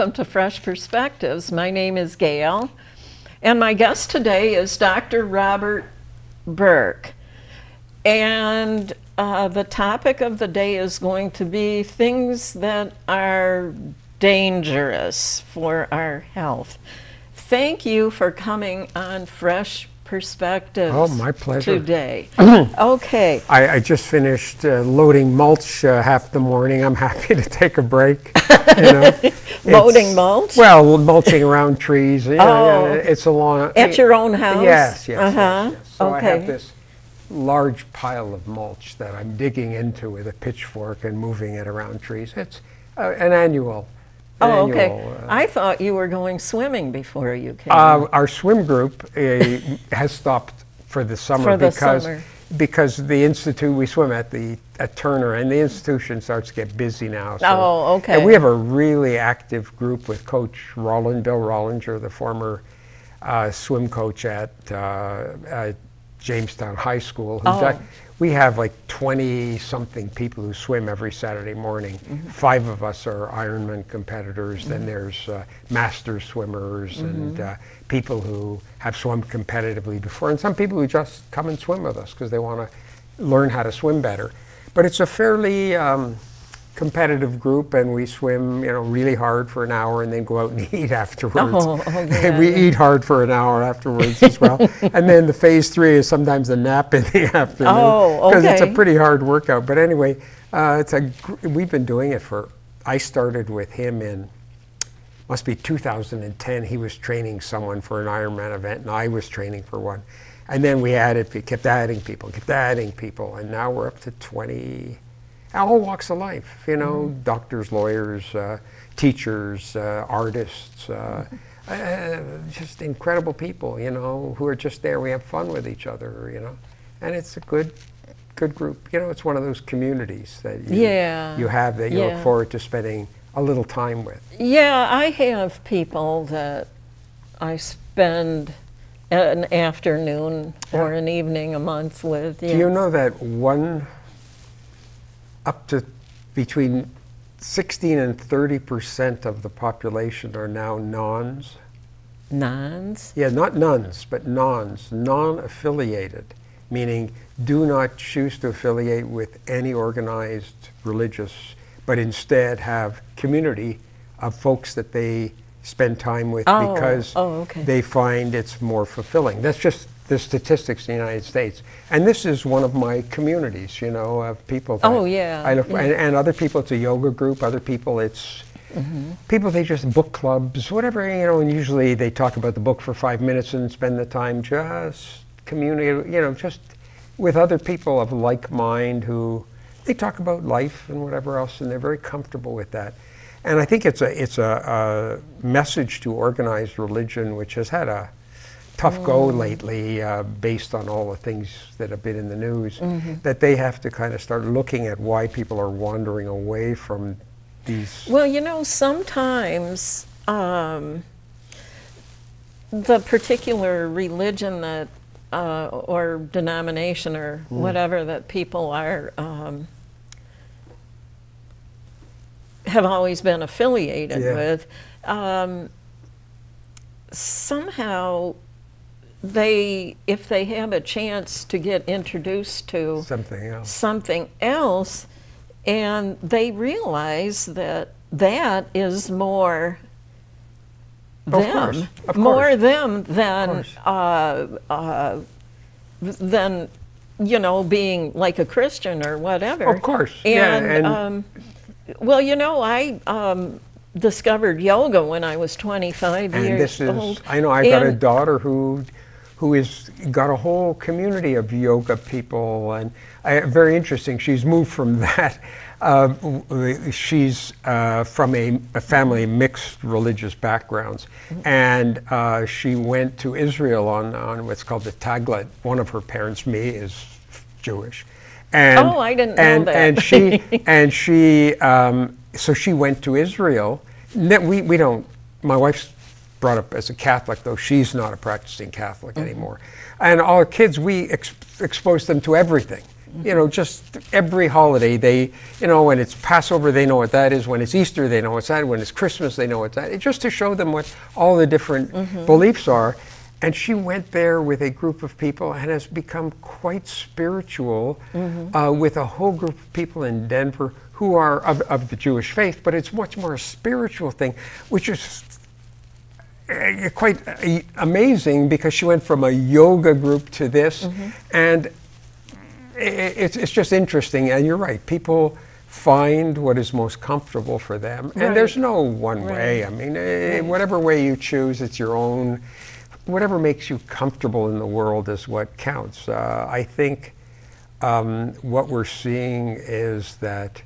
welcome to Fresh Perspectives. My name is Gail, and my guest today is Dr. Robert Berke. And uh, the topic of the day is going to be things that are dangerous for our health. Thank you for coming on Fresh Perspectives. Oh, my pleasure. Today. okay. I, I just finished uh, loading mulch uh, half the morning. I'm happy to take a break. You know? Loading It's- mulch? Well, mulching around trees. Yeah, Oh. yeah, it's a long. At your own house? Yes, yes, Uh-huh. yes, yes. So I have this large pile of mulch that I'm digging into with a pitchfork and moving it around trees. It's uh, an annual. an Oh, okay. annual, uh, I thought you were going swimming before you came. Uh, our swim group uh, has stopped for the summer For the because summer. Because the institute we swim at the at Turner and the institution starts to get busy now. So, Oh, okay. And we have a really active group with Coach Roland Bill Rollinger, the former uh, swim coach at, uh, at Jamestown High School. Who's Oh. We have like 20 something people who swim every Saturday morning. Mm-hmm. Five of us are Ironman competitors. Then there's uh, master swimmers Mm-hmm. and uh, people who have swum competitively before, and some people who just come and swim with us because they want to learn how to swim better. But it's a fairly um, competitive group, and we swim, you know, really hard for an hour, and then go out and eat afterwards. Oh, oh, yeah, we yeah. eat hard for an hour afterwards as well. and then the phase three is sometimes a nap in the afternoon Oh, it's a pretty hard workout. But anyway, uh, it's a gr- we've been doing it for. I started with him in must be 2010. He was training someone for an Ironman event, and I was training for one. And then we added, we kept adding people, kept adding people, and now we're up to 20. All walks of life, you know, doctors, lawyers, uh, teachers, uh, artists, uh, uh, just incredible people, you know, who are just there. We have fun with each other, you know, and it's a good, good group. You know, it's one of those communities that you, Yeah, you have that you yeah. look forward to spending a little time with. yeah, I have people that I spend an afternoon or an evening a month with. Do you know that one, up to between 16 and 30 percent of the population are now nons? Nuns? Yeah, not nuns, but nons, non-affiliated, meaning do not choose to affiliate with any organized religious, but instead have community of folks that they spend time with Oh, because oh, okay. they find it's more fulfilling. That's just the statistics in the United States. And this is one of my communities, you know, of people. That Oh, yeah, I look, yeah. And, mm-hmm. and other people, it's a yoga group. Other people, it's mm-hmm. people they just book clubs whatever you know and usually they talk about the book for five minutes and spend the time just communicate you know just with other people of like mind who they talk about life and whatever else and they're very comfortable with that and i think it's a it's a, a message to organized religion which has had a tough go lately uh, based on all the things that have been in the news that they have to kind of start looking at why people are wandering away from these Well, you know, sometimes um, the particular religion that, uh, or denomination or Hmm. whatever that people are, um, have always been affiliated Yeah. with, um, somehow they, if they have a chance to get introduced to something else. something else and they realize that that is more Of them course, of more course. them than course. uh, uh, than you know being like a christian or whatever Of course, yeah, and, and- um, well you know i um, discovered yoga when i was 25 And years this is, old I know I got a daughter who, who is got a whole community of yoga people, and uh, very interesting. She's moved from that. Uh, she's uh, from a, a family of mixed religious backgrounds, and uh, she went to Israel on, on what's called the Taglit. One of her parents, me, is Jewish, and Oh, I didn't know that. and she and she um, so she went to Israel. We we don't. My wife's brought up as a Catholic, though she's not a practicing Catholic Mm-hmm. anymore. And our kids, we ex- expose them to everything. You know, just every holiday they, you know, when it's Passover they know what that is. When it's Easter they know what's that. When it's Christmas they know what's that. It's just to show them what all the different beliefs are. And she went there with a group of people and has become quite spiritual uh, with a whole group of people in Denver who are of, of the Jewish faith, but it's much more a spiritual thing, which is quite uh, amazing because she went from a yoga group to this, and it's, it's just interesting. And you're right, people find what is most comfortable for them, and there's no one way. I mean, eh, whatever way you choose, it's your own. Whatever makes you comfortable in the world is what counts. Uh, I think um, what we're seeing is that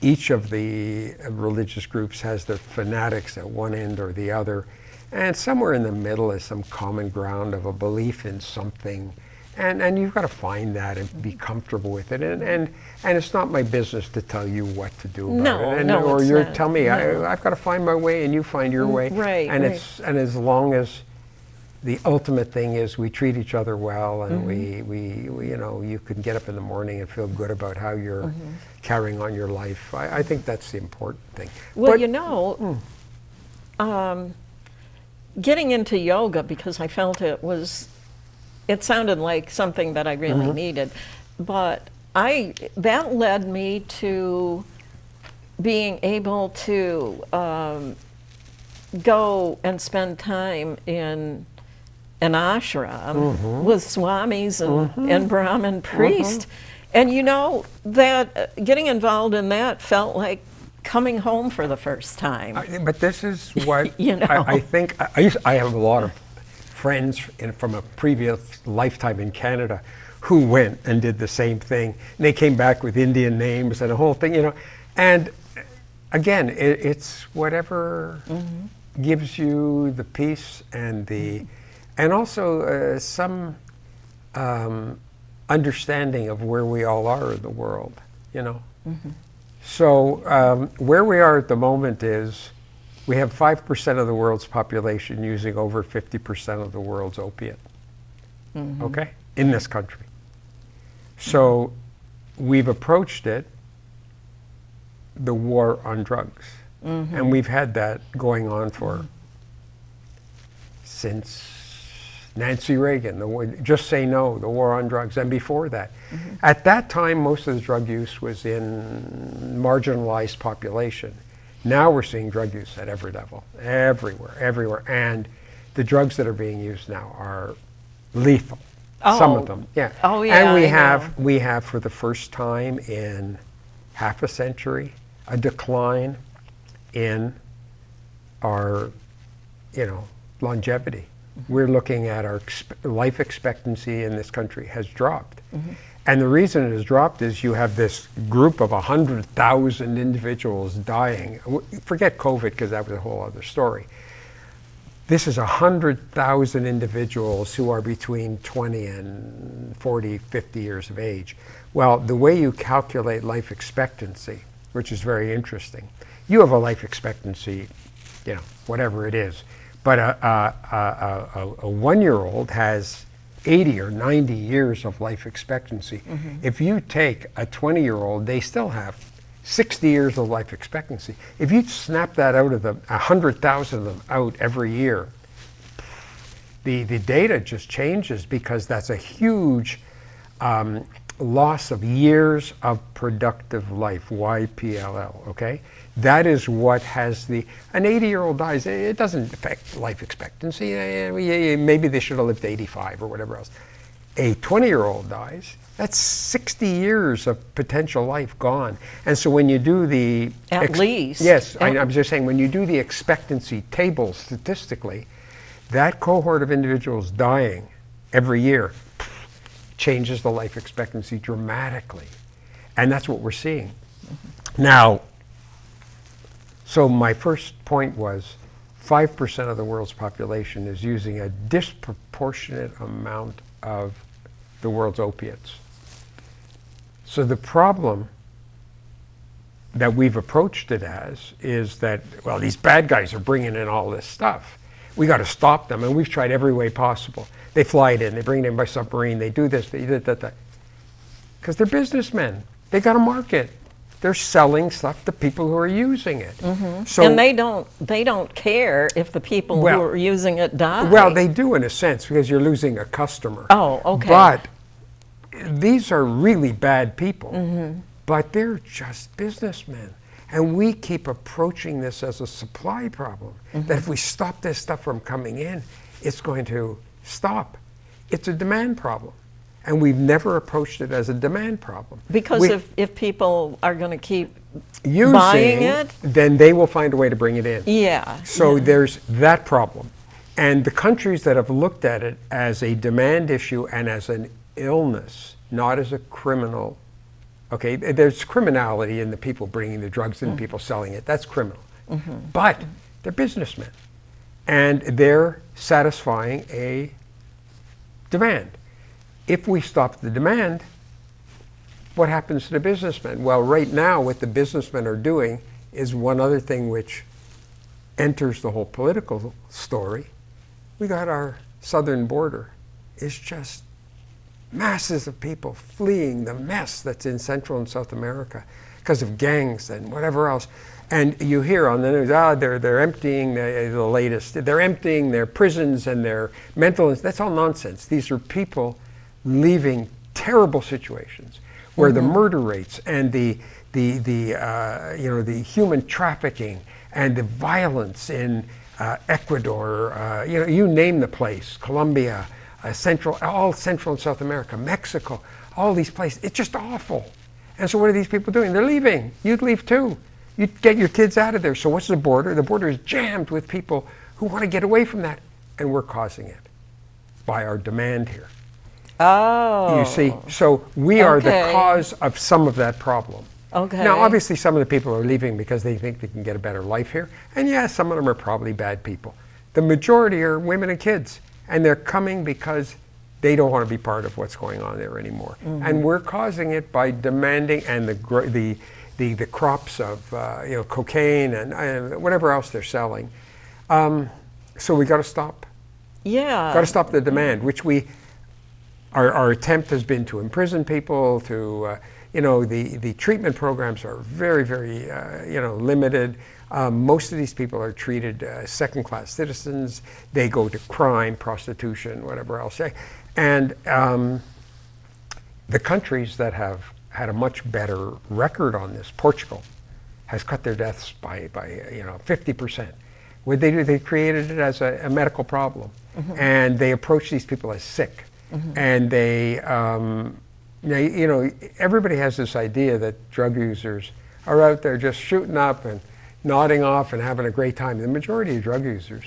each of the religious groups has their fanatics at one end or the other, and somewhere in the middle is some common ground of a belief in something. And, and you've got to find that and be comfortable with it. And, and, and it's not my business to tell you what to do about No, it. And, no, or you tell me, No. I, I've got to find my way and you find your mm, way. right, And, right. it's, and as long as the ultimate thing is we treat each other well and we, mm-hmm. we, we, you know, you can get up in the morning and feel good about how you're mm-hmm. carrying on your life. I, I think that's the important thing. Well, But- you know, hmm. um, getting into yoga because I felt it was, it sounded like something that I really Mm-hmm. needed, but I that led me to being able to um, go and spend time in an ashram Mm-hmm. with swamis and, and Brahmin priests. And you know, that uh, getting involved in that felt like coming home for the first time. I- But this is what You know. I, I think. I, I, used, I have a lot of friends in, from a previous lifetime in Canada who went and did the same thing. And they came back with Indian names and a whole thing, you know. And again, it, it's whatever Mm-hmm. gives you the peace and the, and also uh, some um, understanding of where we all are in the world, you know. So um, where we are at the moment is we have 5% of the world's population using over 50% of the world's opiate, okay, in this country. So we've approached it, the war on drugs. And we've had that going on for since Nancy Reagan, the war, just say no, the war on drugs, and before that. At that time, most of the drug use was in marginalized population. Now we're seeing drug use at every level, everywhere, everywhere, and the drugs that are being used now are lethal. Some Oh. of them, yeah. Oh, yeah, And we I have we have for the first time in half a century a decline in our, you know, longevity. We're looking at our exp- life expectancy in this country has dropped. Mm-hmm. And the reason it has dropped is you have this group of 100,000 individuals dying. Forget COVID because that was a whole other story. This is 100,000 individuals who are between 20 and 40, 50 years of age. Well, the way you calculate life expectancy, which is very interesting, you have a life expectancy, you know, whatever it is, but a, a, a, a, a one year old has 80 or 90 years of life expectancy. If you take a 20 year old, they still have 60 years of life expectancy. If you snap that out of them, 100,000 of them out every year, the, the data just changes because that's a huge um, loss of years of productive life, YPLL, okay? That is what has the, an 80 year old dies, it doesn't affect life expectancy. Eh, yeah, Maybe they should have lived to 85 or whatever else. A 20 year old dies, that's 60 years of potential life gone. And so when you do the. At least. Yes, I, i'm just saying, when you do the expectancy table statistically, that cohort of individuals dying every year changes the life expectancy dramatically. And that's what we're seeing. Now, so my first point was 5% of the world's population is using a disproportionate amount of the world's opiates. So the problem that we've approached it as is that, well, these bad guys are bringing in all this stuff. We got to stop them, and we've tried every way possible. They fly it in, they bring it in by submarine, they do this, they do that, that. because they're businessmen. They got a market. They're selling stuff to people who are using it. So and they don't they don't care if the people Well- who are using it die. Well, they do in a sense because you're losing a customer. Oh, okay. But these are really bad people, Mm-hmm. but they're just businessmen. And we keep approaching this as a supply problem. Mm-hmm. That if we stop this stuff from coming in, it's going to stop. It's a demand problem. And we've never approached it as a demand problem. because We- if, if people are going to keep using, buying it? then they will find a way to bring it in. yeah So yeah. there's that problem. And the countries that have looked at it as a demand issue and as an illness, not as a criminal, okay, there's criminality in the people bringing the drugs Mm. and people selling it. That's criminal. Mm-hmm. But they're businessmen. And they're satisfying a demand. If we stop the demand, what happens to the businessmen? Well, right now, what the businessmen are doing is one other thing which enters the whole political story. We got our southern border. It's just masses of people fleeing the mess that's in Central and South America because of gangs and whatever else. And you hear on the news, ah, they're, they're emptying the, the latest, they're emptying their prisons and their mental, that's all nonsense. These are people leaving terrible situations where the murder rates and the, the, the, uh, you know, the human trafficking and the violence in uh, Ecuador, uh, you know, you name the place, Colombia, uh, Central, all Central and South America, Mexico, all these places. It's just awful. And so what are these people doing? They're leaving. You'd leave too. You'd get your kids out of there. So what's the border? The border is jammed with people who want to get away from that, and we're causing it by our demand here. Oh You see, so we are the cause of some of that problem. Okay. Now, obviously, some of the people are leaving because they think they can get a better life here. And yes, some of them are probably bad people. The majority are women and kids. And they're coming because they don't want to be part of what's going on there anymore. And we're causing it by demanding, and the, the, the, the crops of uh, you know, cocaine and uh, whatever else they're selling. Um, so we got to stop. yeah Got to stop the demand, which we, our, our attempt has been to imprison people, to, uh, you know, the, the treatment programs are very, very, uh, you know, limited. Um, most of these people are treated uh, second-class citizens. They go to crime, prostitution, whatever else. And um, the countries that have had a much better record on this, Portugal, has cut their deaths by, by you know, 50%. What they do, they created it as a, a medical problem, and they approach these people as sick, and they, um, you know, everybody has this idea that drug users are out there just shooting up and nodding off and having a great time. The majority of drug users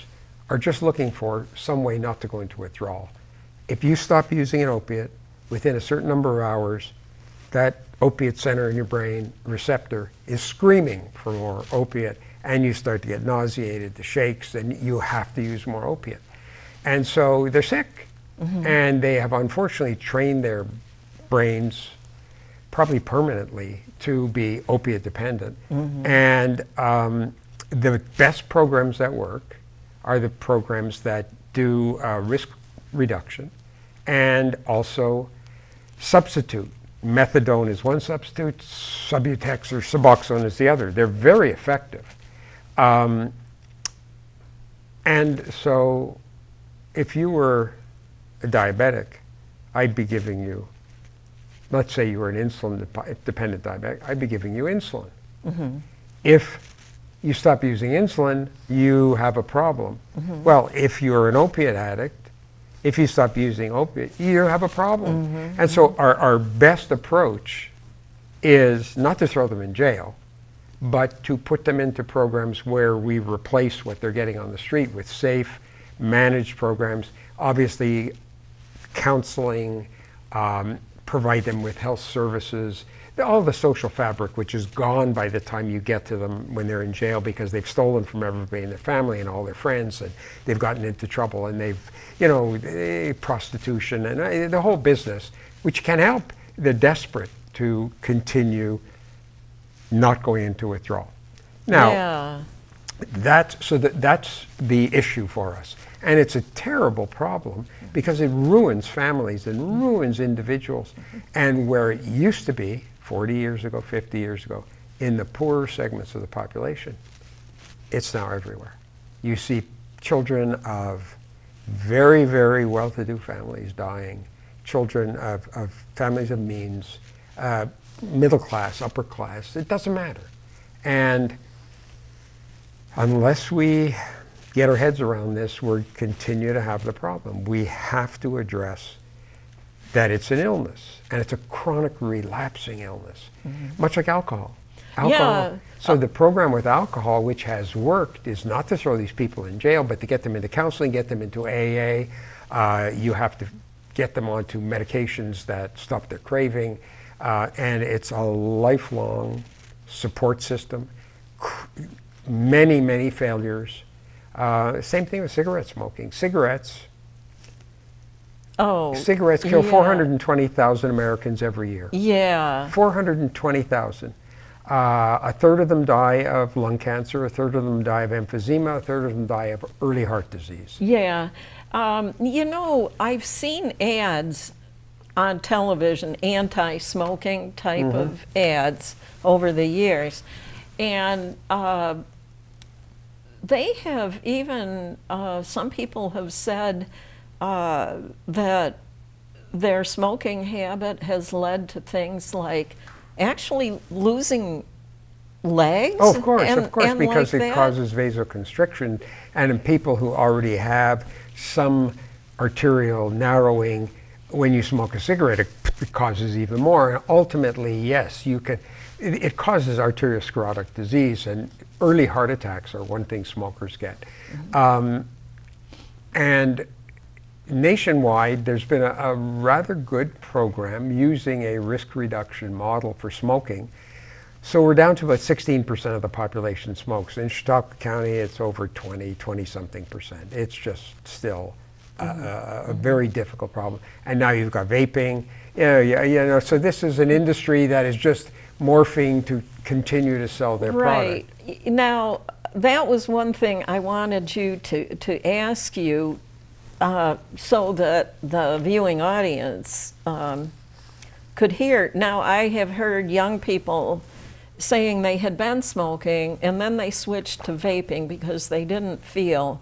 are just looking for some way not to go into withdrawal. If you stop using an opiate within a certain number of hours, that opiate center in your brain receptor is screaming for more opiate and you start to get nauseated, the shakes, and you have to use more opiate. And so they're sick. And they have unfortunately trained their brains, probably permanently, to be opiate dependent. And um, the best programs that work are the programs that do uh, risk reduction and also substitute. Methadone is one substitute, Subutex or Suboxone is the other. They're very effective. Um, and so if you were a diabetic, I'd be giving you, let's say you were an insulin dep- dependent diabetic, I'd be giving you insulin. Mm-hmm. If you stop using insulin, you have a problem. Mm-hmm. Well, if you're an opiate addict, if you stop using opiate, you have a problem. Mm-hmm, and so our, our best approach is not to throw them in jail, but to put them into programs where we replace what they're getting on the street with safe, managed programs. Obviously, counseling, um, provide them with health services, all the social fabric, which is gone by the time you get to them when they're in jail because they've stolen from everybody in their family and all their friends, and they've gotten into trouble, and they've, you know, eh, prostitution and eh, the whole business, which can help. They're desperate to continue not going into withdrawal. Now, yeah That's so that that's the issue for us, and it's a terrible problem because it ruins families and ruins individuals. And where it used to be 40 years ago, 50 years ago, in the poorer segments of the population, it's now everywhere. You see children of very, very well-to-do families dying, children of, of families of means, uh, middle class, upper class. It doesn't matter. And unless we get our heads around this, we'll continue to have the problem. We have to address that it's an illness and it's a chronic relapsing illness, mm-hmm. much like alcohol. Alcohol. Yeah. So the program with alcohol, which has worked, is not to throw these people in jail, but to get them into counseling, get them into AA. Uh, you have to get them onto medications that stop their craving, uh, and it's a lifelong support system. Many, many failures. Uh, same thing with cigarette smoking. Cigarettes. Oh. Cigarettes kill yeah. 420,000 Americans every year. Yeah. 420,000. Uh, a third of them die of lung cancer, a third of them die of emphysema, a third of them die of early heart disease. Yeah. Um, you know, I've seen ads on television, anti smoking type mm-hmm. of ads over the years. And uh, they have even, uh, some people have said uh, that their smoking habit has led to things like actually losing legs. Oh, of course, and, of course, because like it that. causes vasoconstriction. And in people who already have some arterial narrowing, when you smoke a cigarette, it, it causes even more. And ultimately, yes, you can. It, it, causes arteriosclerotic disease, and early heart attacks are one thing smokers get. Mm-hmm. Um, and nationwide, there's been a, a, rather good program using a risk reduction model for smoking. So we're down to about 16% of the population smokes. In Chautauqua County, it's over 20, 20 something percent. It's just still mm-hmm. a, a, very difficult problem. And now you've got vaping. You know, you, you know, so this is an industry that is just morphing to continue to sell their right. product. Right. Now, that was one thing I wanted you to, to ask you uh, so that the viewing audience um, could hear. Now, I have heard young people saying they had been smoking and then they switched to vaping because they didn't feel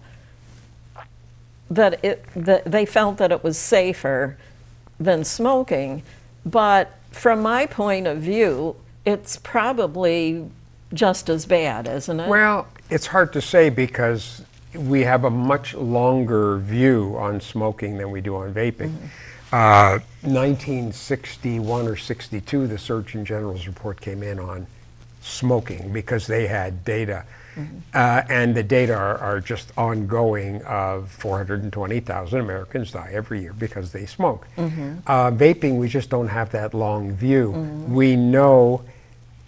that it that they felt that it was safer than smoking. But from my point of view, it's probably just as bad, isn't it? Well, it's hard to say because we have a much longer view on smoking than we do on vaping. Mm-hmm. Uh, 1961 or 62, the Surgeon General's report came in on smoking because they had data. Mm-hmm. Uh, and the data are, are, just ongoing of 420,000 Americans die every year because they smoke. Mm-hmm. Uh, vaping, we just don't have that long view. Mm-hmm. We know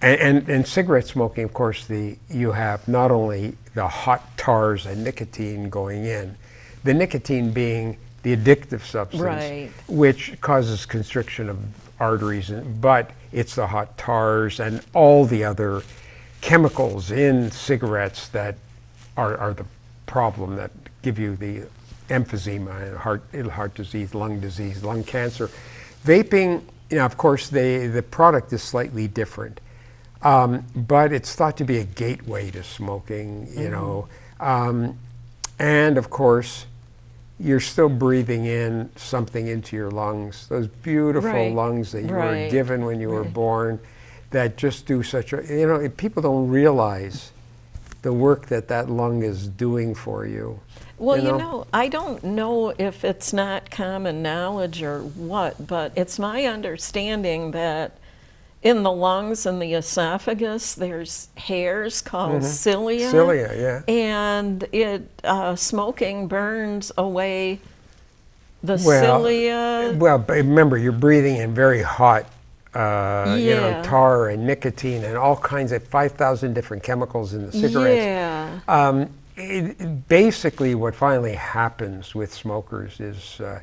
and, and, and, cigarette smoking, of course, the, you have not only the hot tars and nicotine going in, the nicotine being the addictive substance, right. which causes constriction of arteries, but it's the hot tars and all the other chemicals in cigarettes that are, are the problem that give you the emphysema and heart, heart disease, lung disease, lung cancer. Vaping, you know, of course, they, the product is slightly different. Um, but it's thought to be a gateway to smoking, you mm-hmm. know. Um, and of course, you're still breathing in something into your lungs, those beautiful right. lungs that you right. were given when you right. were born that just do such a, you know, people don't realize the work that that lung is doing for you. Well, you know? you know, I don't know if it's not common knowledge or what, but it's my understanding that in the lungs and the esophagus, there's hairs called Mhm. cilia. Cilia, yeah. And it uh, smoking burns away the Well, cilia. Well, remember, you're breathing in very hot, uh, you know, tar and nicotine and all kinds of 5,000 different chemicals in the cigarettes. Yeah. Um, it, basically, what finally happens with smokers is, uh,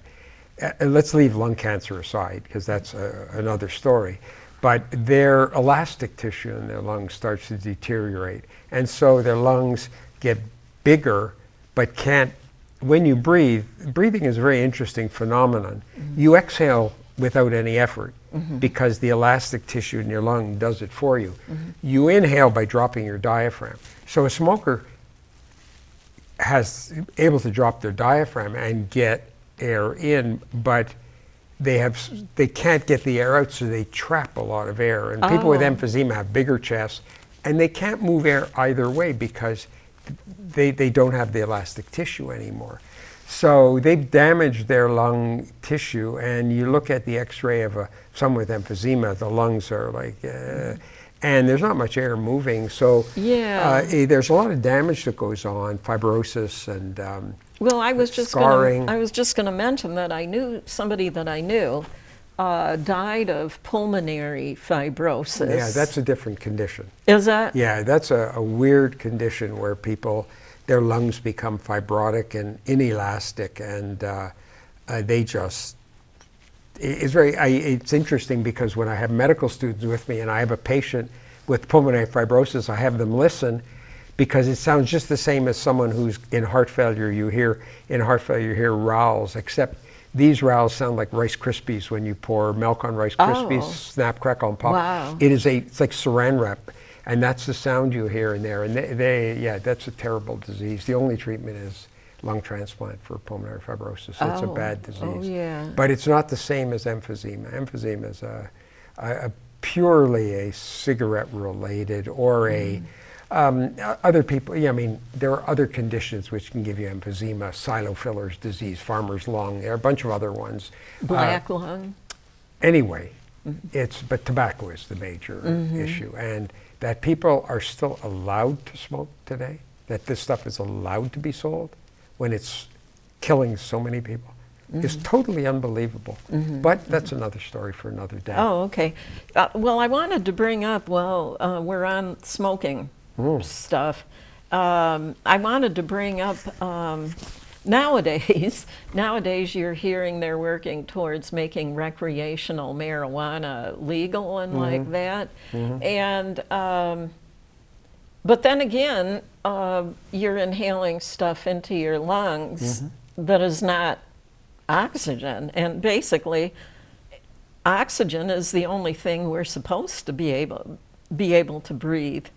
uh, let's leave lung cancer aside because that's uh, another story. But their elastic tissue in their lungs starts to deteriorate, and so their lungs get bigger, but can't. When you breathe, breathing is a very interesting phenomenon. You exhale without any effort Mm-hmm. because the elastic tissue in your lung does it for you. Mm-hmm. You inhale by dropping your diaphragm. So a smoker has able to drop their diaphragm and get air in, but they have they can't get the air out, so they trap a lot of air. And people with Oh. emphysema have bigger chests, and they can't move air either way because they they don't have the elastic tissue anymore. So they've damaged their lung tissue, and you look at the X-ray of a, someone with emphysema, the lungs are like, uh, and there's not much air moving. So Yeah. uh, there's a lot of damage that goes on, fibrosis and um, Well, I was just scarring. Gonna, I was just going to mention that I knew somebody that I knew uh, died of pulmonary fibrosis. yeah, that's a different condition. is that Yeah, that's a, a weird condition where people, their lungs become fibrotic and inelastic, and uh, uh, they just it's very. I, it's interesting because when I have medical students with me and I have a patient with pulmonary fibrosis, I have them listen because it sounds just the same as someone who's in heart failure. You hear in heart failure, you hear rowels, except these rowels sound like Rice Krispies when you pour milk on Rice Krispies, Oh. snap, crackle, and pop. Wow. It is a. It's like Saran wrap, and that's the sound you hear in there. And they, they yeah, that's a terrible disease. The only treatment is lung transplant for pulmonary fibrosis. It's a Oh. bad disease. Oh, yeah. But it's not the same as emphysema. Emphysema is a, a, a purely a cigarette-related or a um, other people. Yeah, I mean, there are other conditions which can give you emphysema, silofiller's disease, farmer's lung. There are a bunch of other ones. Uh, black lung? anyway, it's but tobacco is the major issue, and that people are still allowed to smoke today. That this stuff is allowed to be sold when it's killing so many people is totally unbelievable. But that's another story for another day. Oh, okay. Uh, well, I wanted to bring up, well, uh, we're on smoking stuff. Um, I wanted to bring up um, nowadays, nowadays you're hearing they're working towards making recreational marijuana legal and like that. And, um, but then again, uh, you're inhaling stuff into your lungs that is not oxygen. And basically, oxygen is the only thing we're supposed to be able be able to breathe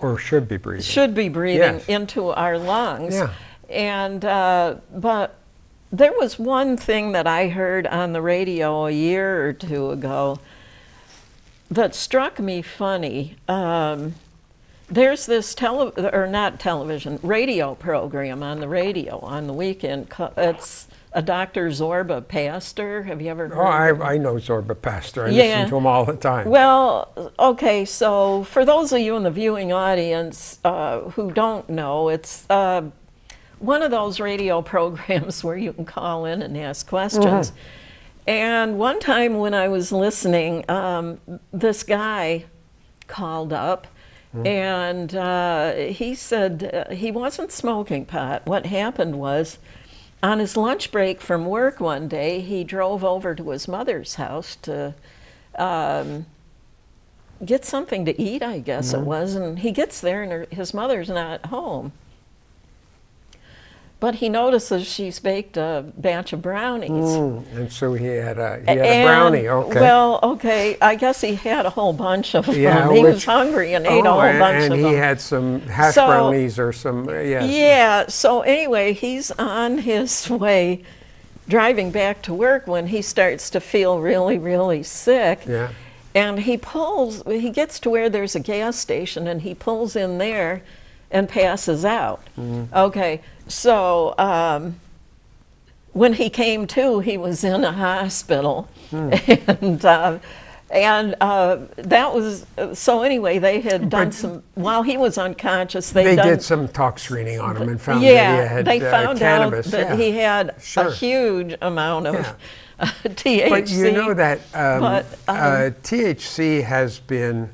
Or should be breathing. should be breathing Yes. into our lungs Yeah. And uh, but there was one thing that i heard on the radio a year or two ago that struck me funny um, there's this tele or not television radio program on the radio on the weekend it's a dr zorba paster have you ever heard Oh, of I, I know Zorba Paster. I Yeah. listen to him all the time. well, okay, so for those of you in the viewing audience uh, who don't know, it's uh, one of those radio programs where you can call in and ask questions. And one time when I was listening, um, this guy called up and uh, he said uh, he wasn't smoking pot. What happened was, on his lunch break from work one day, he drove over to his mother's house to um, get something to eat, I guess it was. And he gets there, and her, his mother's not home. But he notices she's baked a batch of brownies. Mm, and so he had a he had a brownie. Okay. Well, okay. I guess he had a whole bunch of them. yeah, he was hungry and ate a oh, whole and, bunch and of them. And he had some hash So- brownies or some. Yes. Yeah. So anyway, he's on his way driving back to work when he starts to feel really, really sick. Yeah. And he pulls, he gets to where there's a gas station and he pulls in there and passes out. Okay, so um, when he came to, he was in a hospital. And, uh, and uh, that was, so anyway, they had done But- some, while he was unconscious, they, They done, did some tox screening on him and found yeah, that he had they uh, found cannabis. out that yeah. he had Sure. a huge amount of Yeah. THC. But you know that um, But, um, uh, THC has been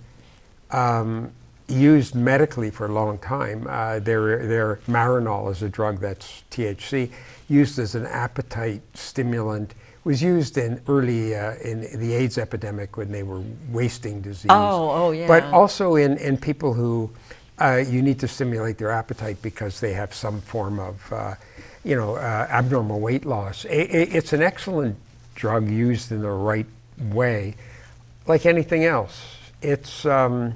um, used medically for a long time. Uh, their, their Marinol is a drug that's THC, used as an appetite stimulant. Was used in early uh, in the AIDS epidemic when they were wasting disease. Oh, oh, yeah. But also in, in people who uh, you need to stimulate their appetite because they have some form of, uh, you know, uh, abnormal weight loss. I- I- it's an excellent drug used in the right way, like anything else. It's, um,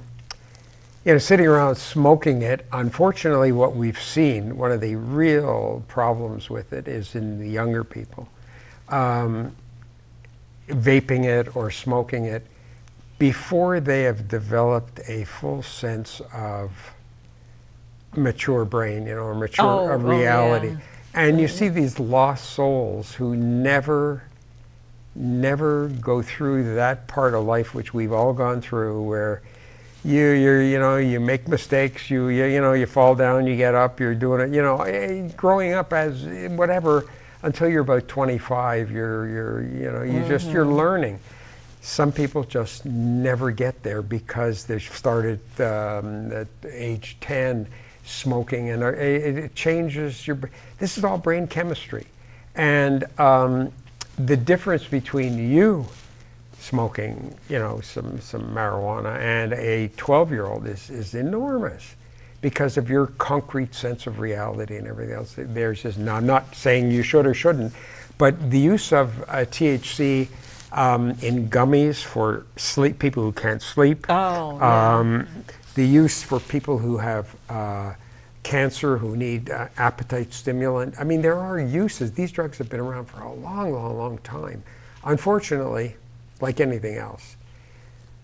you know, sitting around smoking it, unfortunately, what we've seen, one of the real problems with it is in the younger people. Um, vaping it or smoking it before they have developed a full sense of mature brain, you know, or mature Oh, of oh, yeah. reality. And you see these lost souls who never, never go through that part of life which we've all gone through, where you, you, you know, you make mistakes, you, you, you know, you fall down, you get up, you're doing it, you know, eh, growing up as eh, whatever until you're about 25, you're, you're, you know, you just you're learning. Some people just never get there because they've started um, at age 10 smoking, and are- it, it changes your. This is all brain chemistry, and um, the difference between you smoking, you know, some some marijuana and a 12-year-old is is enormous because of your concrete sense of reality and everything else. There's just now, I'm not saying you should or shouldn't, but the use of uh, THC um, in gummies for sleep people who can't sleep. Oh, yeah. Um, the use for people who have uh, cancer, who need uh, appetite stimulant. I mean, there are uses. These drugs have been around for a long, long, long time. Unfortunately, like anything else,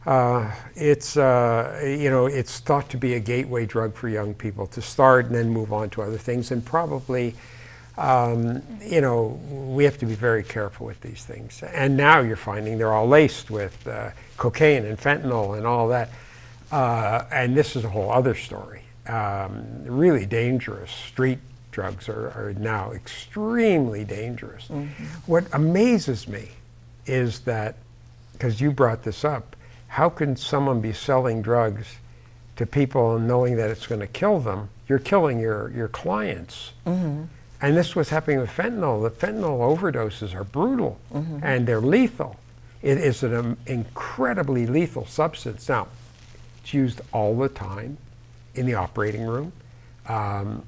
uh, it's uh, you know it's thought to be a gateway drug for young people to start and then move on to other things, and probably um, you know we have to be very careful with these things. And now you're finding they're all laced with uh, cocaine and fentanyl and all that. Uh, and this is a whole other story. Um, really dangerous street drugs are, are now extremely dangerous. What amazes me is that, because you brought this up, how can someone be selling drugs to people knowing that it's going to kill them? You're killing your, your clients. And this was happening with fentanyl. The fentanyl overdoses are brutal and they're lethal. It is an um, incredibly lethal substance. Now, it's used all the time in the operating room um,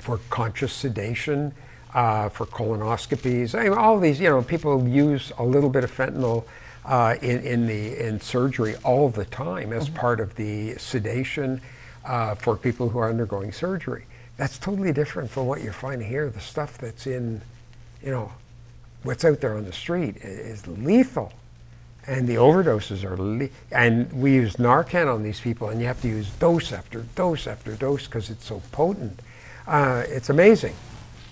for conscious sedation, uh, for colonoscopies. I mean, all these, you know, people use a little bit of fentanyl uh, in, in the in surgery all the time as part of the sedation uh, for people who are undergoing surgery. That's totally different from what you're finding here. The stuff that's in, you know, what's out there on the street is lethal. And the overdoses are, le- and we use Narcan on these people, and you have to use dose after dose after dose because it's so potent. Uh, it's amazing.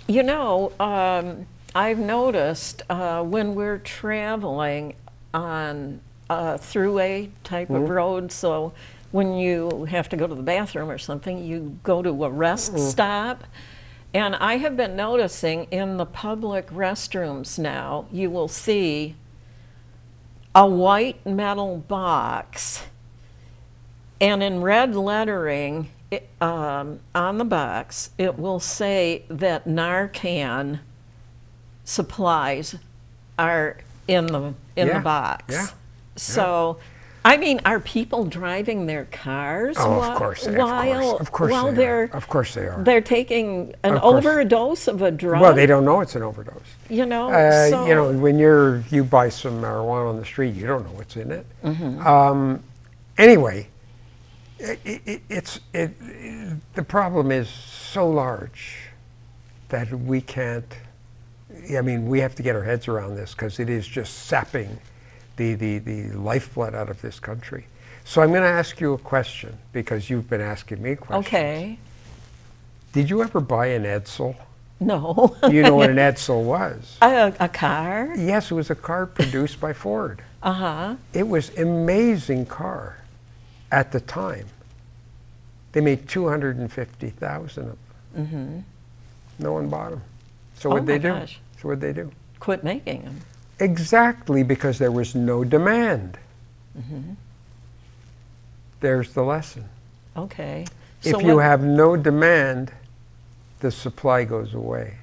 You know, um, I've noticed uh, when we're traveling on a throughway type of road, so when you have to go to the bathroom or something, you go to a rest stop. And I have been noticing in the public restrooms now, you will see a white metal box. And in red lettering it, um, on the box, it will say that Narcan supplies are in the in Yeah, the box. yeah, So, I mean, are people driving their cars Oh, whi- of course, of while course, of course while they are. are Of course they are. they're taking an Of overdose of a drug? Well, they don't know it's an overdose. You know, Uh, so, you know, when you're you buy some marijuana on the street, you don't know what's in it. Mm-hmm. Um, anyway, i i it's it, the problem is so large that we can't. I mean, we have to get our heads around this because it is just sapping the, the, the lifeblood out of this country. So I'm going to ask you a question because you've been asking me questions. okay. Did you ever buy an Edsel? No. You know what an Edsel was? a, a car? Yes, it was a car produced by Ford. Uh huh. It was amazing car at the time. They made 250,000 of them. Mm-hmm. No one bought them. So Oh what'd they my do? gosh. So what'd they do? Quit making them. Exactly because there was no demand. Mm-hmm. There's the lesson. Okay. if you have no demand, the supply goes away.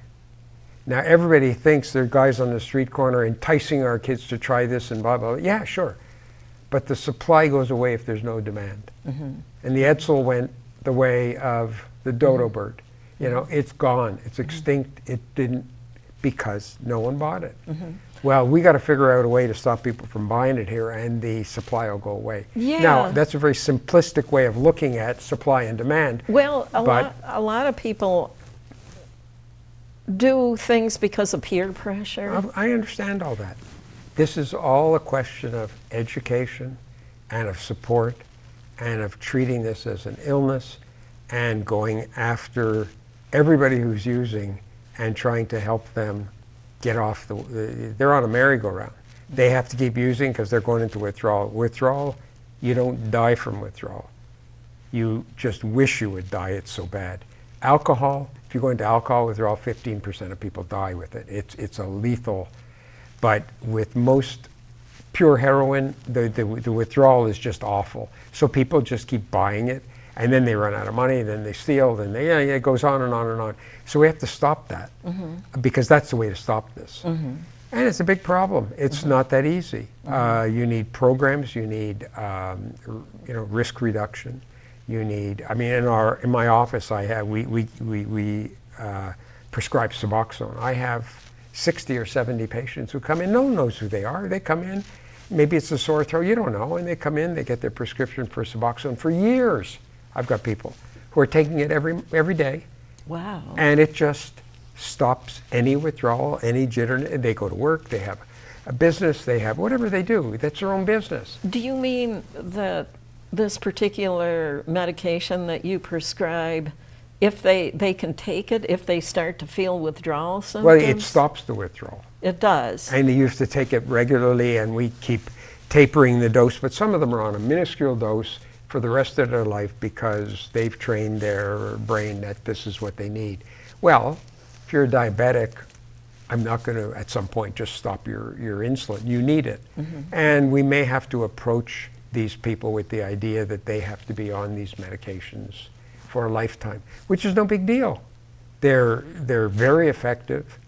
Now everybody thinks there are guys on the street corner enticing our kids to try this and blah blah. blah. Yeah, sure, but the supply goes away if there's no demand. Mm-hmm. And the Edsel went the way of the dodo bird. You know, it's gone. It's extinct. It didn't because no one bought it. Mm-hmm. Well, we got to figure out a way to stop people from buying it here, and the supply will go away. Yeah. Now, that's a very simplistic way of looking at supply and demand. Well, a But- lot, a lot of people do things because of peer pressure. I I understand all that. This is all a question of education and of support and of treating this as an illness and going after everybody who's using and trying to help them get off the, the they're on a merry-go-round. They have to keep using because they're going into withdrawal. Withdrawal, you don't die from withdrawal. You just wish you would die, it's so bad. Alcohol, if you go into alcohol withdrawal, 15% of people die with it. It's, it's a lethal, but with most pure heroin, the, the, the withdrawal is just awful. So people just keep buying it, and then they run out of money, then they steal, then they, yeah, yeah, it goes on and on and on. So we have to stop that because that's the way to stop this. And it's a big problem. It's not that easy. Uh, you need programs. You need, um, r- you know, risk reduction. You need. I mean, in our in my office, I have we we we, we uh, prescribe Suboxone. I have 60 or 70 patients who come in. No one knows who they are. They come in. Maybe it's a sore throat. You don't know. And they come in. They get their prescription for Suboxone for years. I've got people who are taking it every every day Wow. and it just stops any withdrawal, any jitter. They go to work, they have a business, they have whatever they do. That's their own business. Do you mean that this particular medication that you prescribe, if they, they can take it if they start to feel withdrawal symptoms? Well, it stops the withdrawal. It does. And they used to take it regularly, and we keep tapering the dose, but some of them are on a minuscule dose for the rest of their life because they've trained their brain that this is what they need. Well, if you're a diabetic, I'm not going to at some point just stop your, your insulin. You need it. And we may have to approach these people with the idea that they have to be on these medications for a lifetime, which is no big deal. They're, they're very effective.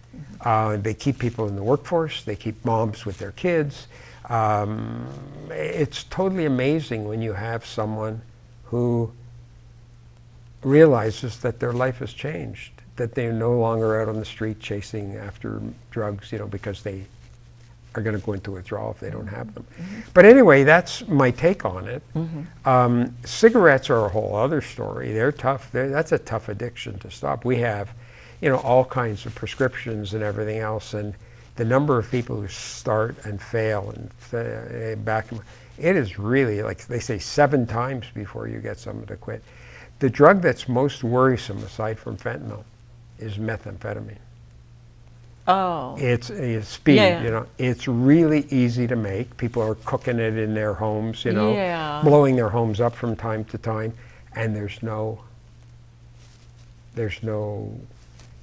Uh, they keep people in the workforce. They keep moms with their kids. Um, it's totally amazing when you have someone who realizes that their life has changed, that they're no longer out on the street chasing after drugs, you know, because they are going to go into withdrawal if they don't have them. But anyway, that's my take on it. Um, cigarettes are a whole other story. They're tough. They're, that's a tough addiction to stop. We have, you know, all kinds of prescriptions and everything else, and the number of people who start and fail and fa- eh, back, it is really like they say seven times before you get someone to quit. The drug that's most worrisome, aside from fentanyl, is methamphetamine. oh. It's, it's speed, Yeah. you know. It's really easy to make. People are cooking it in their homes, you know, Yeah. blowing their homes up from time to time, and there's no there's no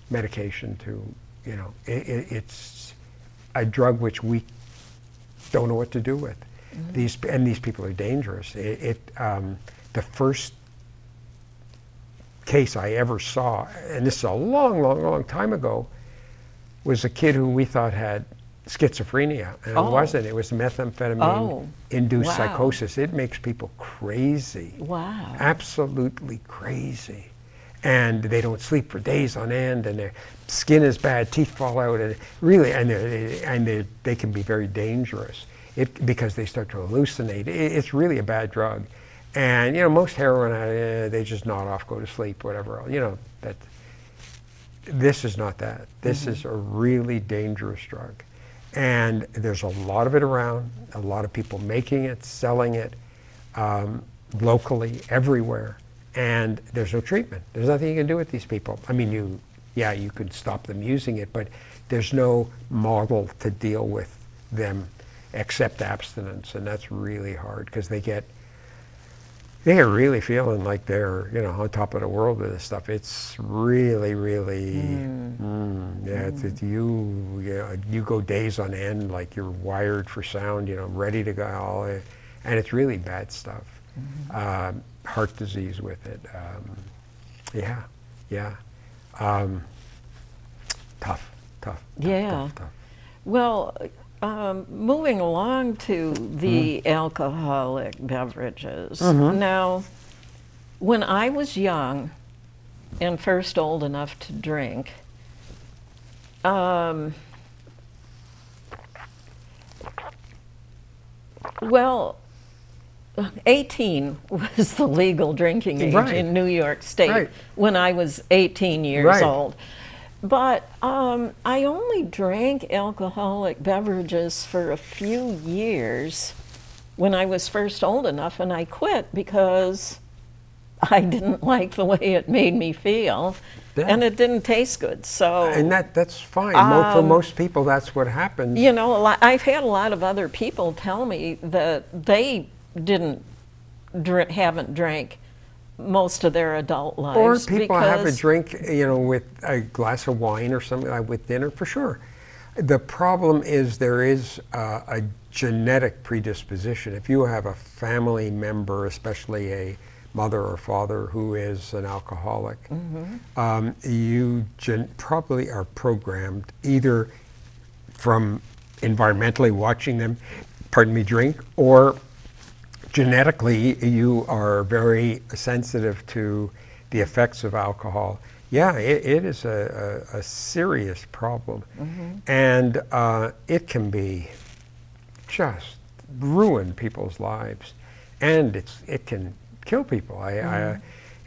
medication to, you know, it, it, it's a drug which we don't know what to do with. These and these people are dangerous. It, it um, the first case I ever saw, and this is a long, long, long time ago, was a kid who we thought had schizophrenia, and Oh. it wasn't. It was Oh. methamphetamine-induced Wow. psychosis. It makes people crazy, wow. absolutely crazy, and they don't sleep for days on end, and their skin is bad, teeth fall out, and really, and they and they they can be very dangerous. It because they start to hallucinate. It, it's really a bad drug, and you know most heroin uh, they just nod off, go to sleep, whatever. You know that this is not that. This is a really dangerous drug. And there's a lot of it around, a lot of people making it, selling it um, locally, everywhere. And there's no treatment. There's nothing you can do with these people. I mean, you, yeah, you could stop them using it, but there's no model to deal with them except abstinence. And that's really hard because they get they are really feeling like they're you know on top of the world with this stuff. It's really, really, mm, yeah. It's, it's you, yeah, you go days on end like you're wired for sound, you know, ready to go, all, and it's really bad stuff. Um, heart disease with it. Um, yeah, yeah. Um, tough, tough. Yeah. Tough, tough. Well, um, moving along to the Mm-hmm. alcoholic beverages. Now, when I was young and first old enough to drink, um, well, 18 was the legal drinking age Right. in New York State Right. when I was 18 years Right. old. But um, I only drank alcoholic beverages for a few years when I was first old enough, and I quit because I didn't like the way it made me feel, Yeah. and it didn't taste good. So, And that that's fine. Mo- for Um, most people, that's what happens. you know, a lot, I've had a lot of other people tell me that they didn't dr- haven't drank most of their adult lives. Or people have a drink, you know, with a glass of wine or something like with dinner, for sure. The problem is there is uh, a genetic predisposition. If you have a family member, especially a mother or father who is an alcoholic, um, you gen- probably are programmed either from environmentally watching them, pardon me, drink, or genetically you are very sensitive to the effects of alcohol. Yeah, it, it is a, a, a serious problem. And uh, it can be just ruin people's lives. And it's, it can kill people. I, I, i-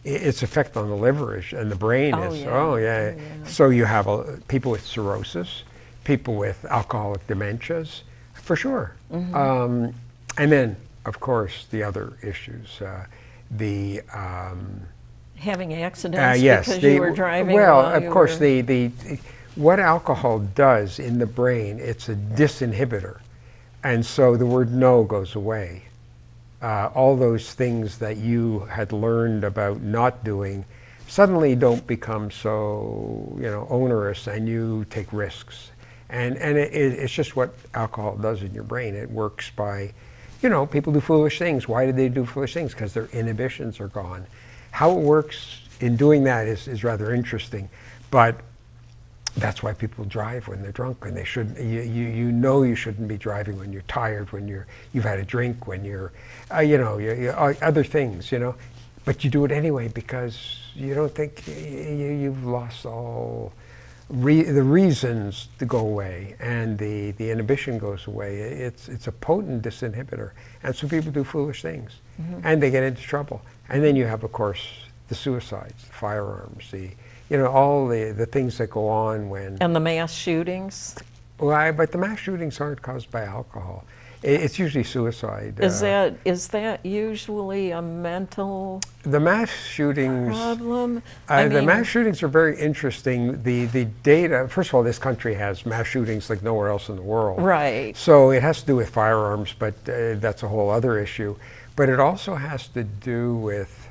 its effect on the liver is, and the brain Oh, is, yeah. oh yeah. So you have a, people with cirrhosis, people with alcoholic dementias, for sure. Um, and then, of course, the other issues. Uh, the um, having accidents uh, yes, because the, you were driving. Well, of course, the, the what alcohol does in the brain, it's a disinhibitor, and so the word no goes away. Uh, all those things that you had learned about not doing suddenly don't become so you know onerous, and you take risks. And and it, it, it's just what alcohol does in your brain. It works by, you know, people do foolish things. Why do they do foolish things? Because their inhibitions are gone. How it works in doing that is, is rather interesting, but that's why people drive when they're drunk and they shouldn't you, you, you know you shouldn't be driving when you're tired when you're you've had a drink when you're uh, you know you, you, uh, other things you know but you do it anyway because you don't think you, you've lost all re- the reasons to go away and the, the inhibition goes away it's it's a potent disinhibitor and so people do foolish things mm-hmm. and they get into trouble and then you have of course the suicides the firearms the you know all the, the things that go on when and the mass shootings. well, I, but the mass shootings aren't caused by alcohol. It's usually suicide. Is uh, that is that usually a mental the mass shootings? problem? Uh, the mean, mass shootings are very interesting. The the data. First of all, this country has mass shootings like nowhere else in the world. Right. So it has to do with firearms, but uh, that's a whole other issue. But it also has to do with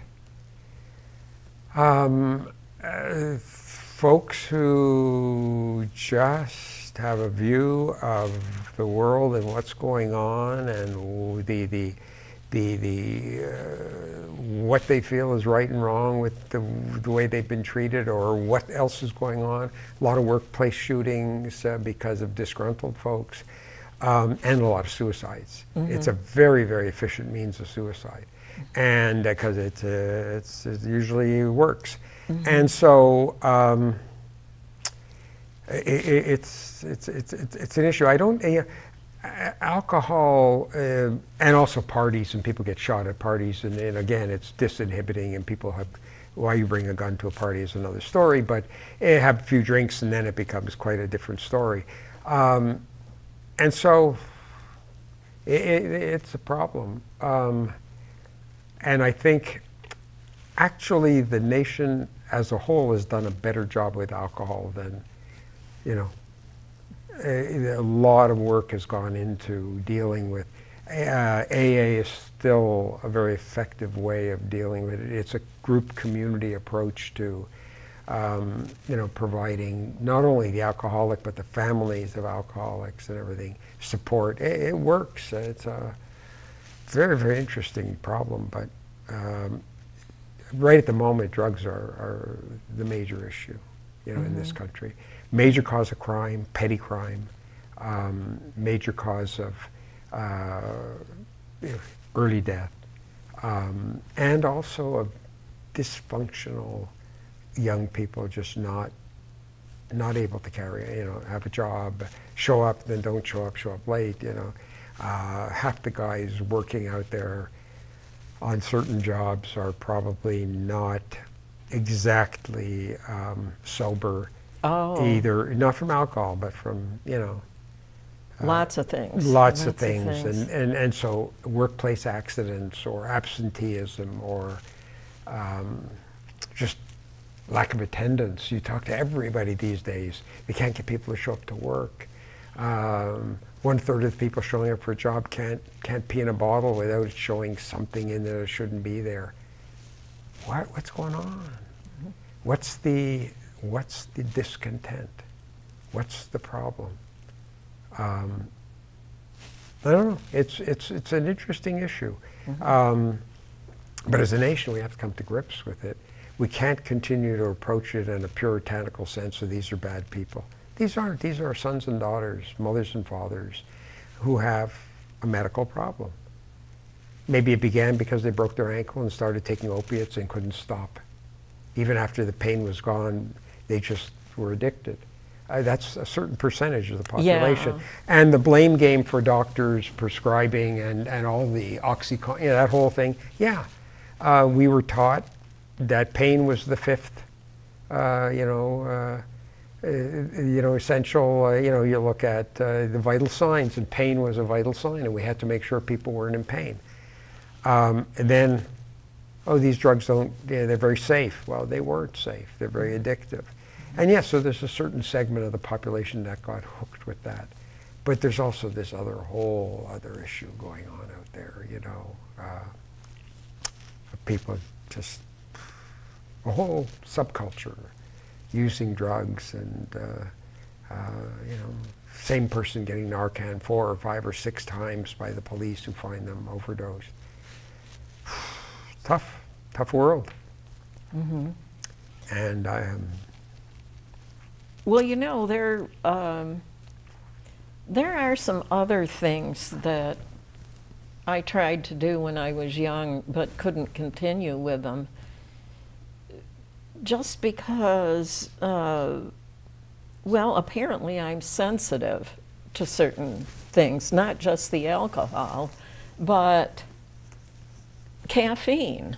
um, uh, folks who just have a view of the world and what's going on and the the the the uh, what they feel is right and wrong with the, the way they've been treated or what else is going on. A lot of workplace shootings uh, because of disgruntled folks, um, and a lot of suicides. It's a very very efficient means of suicide, and because it, uh, it's, it usually works, and so. Um, it's, it's, it's, it's, an issue. I don't, uh, alcohol uh, and also parties, and people get shot at parties, and, and again, it's disinhibiting, and people have, why you bring a gun to a party is another story, but eh, have a few drinks, and then it becomes quite a different story. Um, and so i it, it's a problem. Um, and I think actually the nation as a whole has done a better job with alcohol than you know, a, a lot of work has gone into dealing with. Uh, AA is still a very effective way of dealing with it. It's a group community approach to, um, you know, providing not only the alcoholic but the families of alcoholics and everything support. It, it works. It's a very very interesting problem, but um, right at the moment, drugs are, are the major issue, you know, in this country. Major cause of crime, petty crime, um, major cause of uh, early death, um, and also of dysfunctional young people just not not able to carry, you know, have a job, show up, then don't show up, show up late, you know. Uh, half the guys working out there on certain jobs are probably not exactly um, sober Oh, either, not from alcohol, but from, you know, lots of things. lots, of things. And, and, and so workplace accidents or absenteeism or um, just lack of attendance. You talk to everybody these days. You can't get people to show up to work. Um, one third of the people showing up for a job can't, can't pee in a bottle without showing something in there that shouldn't be there. What, what's going on? What's the, what's the discontent? What's the problem? Um, I don't know. It's, it's, it's an interesting issue. Um, but as a nation, we have to come to grips with it. We can't continue to approach it in a puritanical sense of these are bad people. These aren't. These are our sons and daughters, mothers and fathers, who have a medical problem. Maybe it began because they broke their ankle and started taking opiates and couldn't stop. Even after the pain was gone, they just were addicted. Uh, that's a certain percentage of the population. Yeah. And the blame game for doctors prescribing and, and all the oxycontin, you know, that whole thing, yeah. Uh, we were taught that pain was the fifth, uh, you know, uh, uh, you know, essential, uh, you know, you look at uh, the vital signs, and pain was a vital sign, and we had to make sure people weren't in pain. Um, and then, oh, these drugs don't, yeah, they're very safe. Well, they weren't safe. They're very addictive. And yes, so there's a certain segment of the population that got hooked with that. But there's also this other whole other issue going on out there, you know. Uh, people just, a whole subculture using drugs and, uh, uh, you know, same person getting Narcan four or five or six times by the police who find them overdosed. tough, tough world. And I am, Well, you know, there, um, there are some other things that I tried to do when I was young, but couldn't continue with them. Just because, uh, well, apparently I'm sensitive to certain things, not just the alcohol, but caffeine.